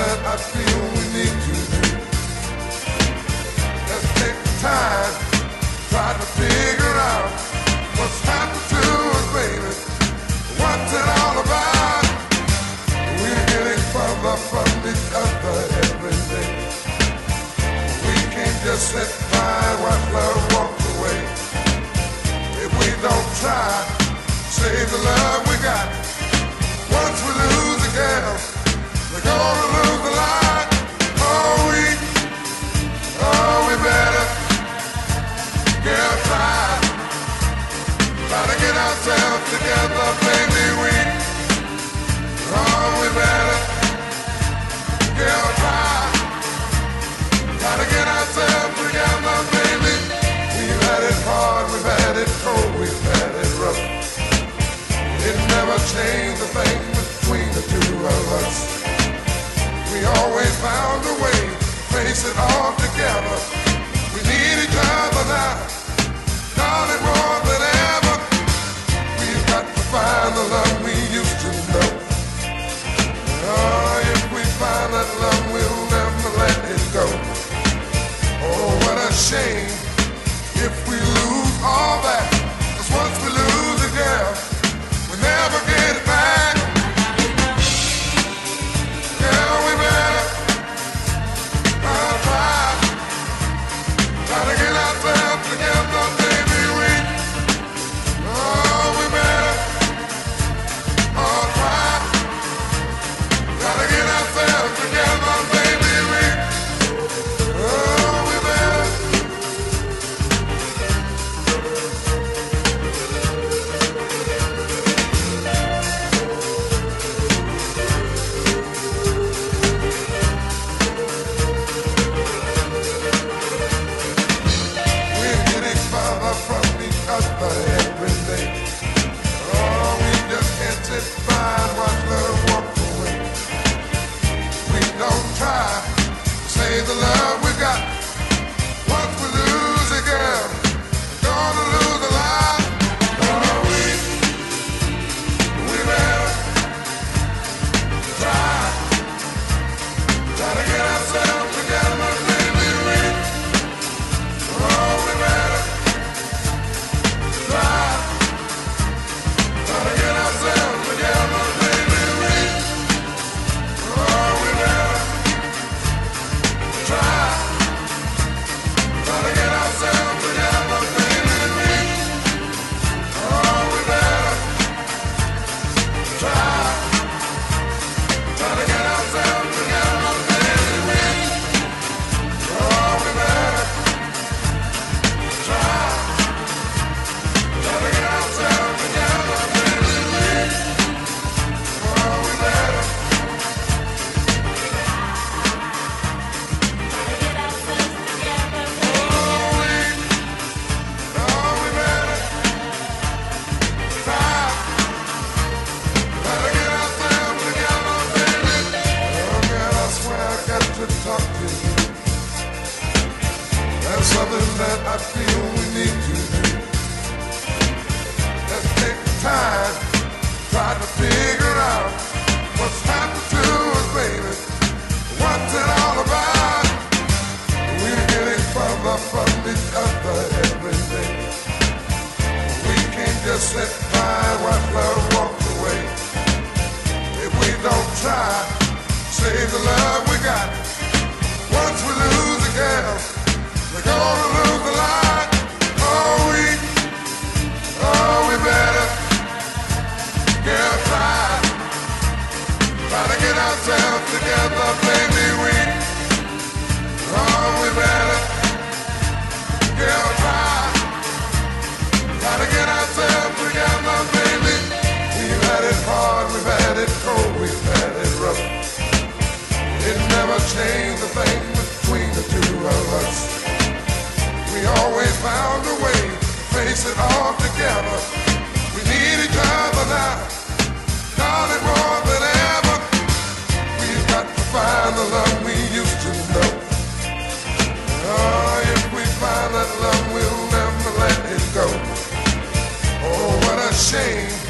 that I feel we need to. Let's take the time, try to figure out what's happened to us, baby. What's it all about? We're getting further from each other every day. We can't just sit by while love walks away. If we don't try, save the love we got. together. if we live. slip by while love walked away. If we don't try, save the love we got. Once we lose the girl, we're gonna lose the lot. Oh, we? oh, we better? Girl, try. Try to get ourselves together, baby. We are we better? Girl, try. Try to get change the thing between the two of us. We always found a way to face it all together. We need each other now, darling, more than ever. We've got to find the love we used to know. Oh, if we find that love, we'll never let it go. Oh, what a shame.